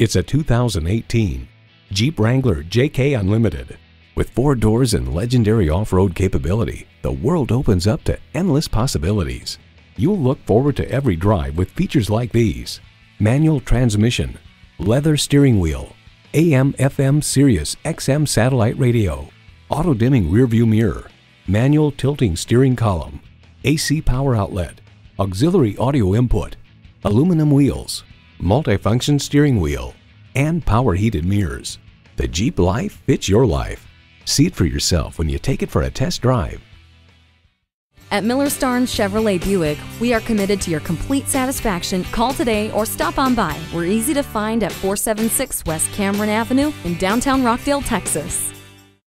It's a 2018 Jeep Wrangler JK Unlimited. With four doors and legendary off-road capability, the world opens up to endless possibilities. You'll look forward to every drive with features like these. Manual transmission, leather steering wheel, AM FM Sirius XM satellite radio, auto dimming rearview mirror, manual tilting steering column, AC power outlet, auxiliary audio input, aluminum wheels, multifunction steering wheel, and power heated mirrors. The Jeep life fits your life. See it for yourself when you take it for a test drive. At Miller Starnes Chevrolet Buick, we are committed to your complete satisfaction. Call today or stop on by. We're easy to find at 476 West Cameron Avenue in downtown Rockdale, Texas.